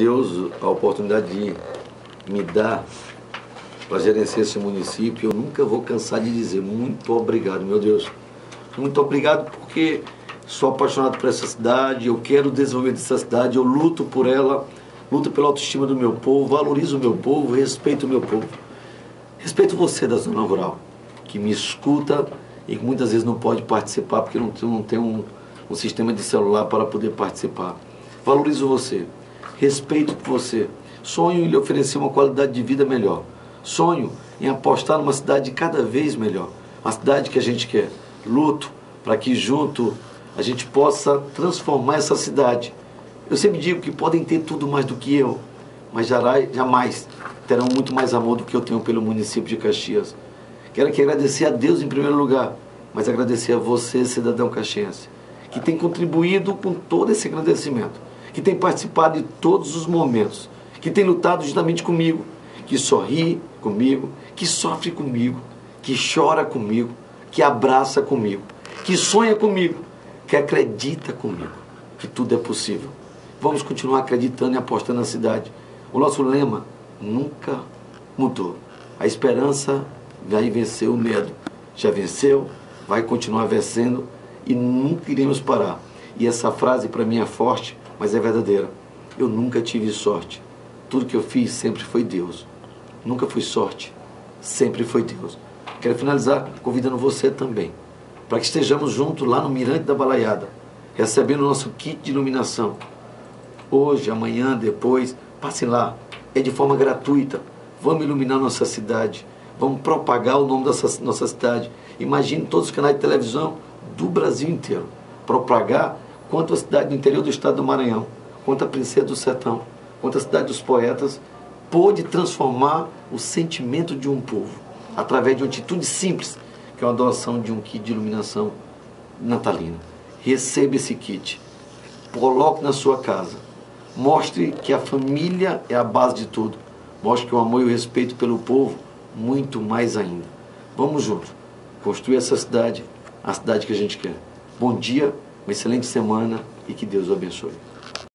Deus a oportunidade de me dar para gerenciar esse município, eu nunca vou cansar de dizer muito obrigado, meu Deus. Muito obrigado porque sou apaixonado por essa cidade, eu quero desenvolver essa cidade, eu luto por ela, luto pela autoestima do meu povo, valorizo o meu povo, respeito o meu povo. Respeito você da zona rural, que me escuta e que muitas vezes não pode participar porque não, não tem um, um sistema de celular para poder participar. Valorizo você respeito por você. Sonho em lhe oferecer uma qualidade de vida melhor. Sonho em apostar numa cidade cada vez melhor. Uma cidade que a gente quer. Luto para que junto a gente possa transformar essa cidade. Eu sempre digo que podem ter tudo mais do que eu, mas jamais terão muito mais amor do que eu tenho pelo município de Caxias. Quero aqui agradecer a Deus em primeiro lugar, mas agradecer a você, cidadão caxiense, que tem contribuído com todo esse agradecimento que tem participado de todos os momentos, que tem lutado justamente comigo, que sorri comigo, que sofre comigo, que chora comigo, que abraça comigo, que sonha comigo, que acredita comigo, que tudo é possível. Vamos continuar acreditando e apostando na cidade. O nosso lema nunca mudou. A esperança vai vencer o medo. Já venceu, vai continuar vencendo e nunca iremos parar. E essa frase para mim é forte mas é verdadeira. Eu nunca tive sorte. Tudo que eu fiz sempre foi Deus. Nunca foi sorte, sempre foi Deus. Quero finalizar convidando você também, para que estejamos juntos lá no Mirante da Balaiada, recebendo o nosso kit de iluminação. Hoje, amanhã, depois, passe lá. É de forma gratuita. Vamos iluminar nossa cidade. Vamos propagar o nome dessa nossa cidade. Imagine todos os canais de televisão do Brasil inteiro. Propagar quanto a cidade do interior do estado do Maranhão, quanto a Princesa do Sertão, quanto a cidade dos poetas, pôde transformar o sentimento de um povo através de uma atitude simples, que é a doação de um kit de iluminação natalina. Receba esse kit, coloque na sua casa, mostre que a família é a base de tudo, mostre que o amor e o respeito pelo povo, muito mais ainda. Vamos juntos construir essa cidade, a cidade que a gente quer. Bom dia uma excelente semana e que Deus o abençoe.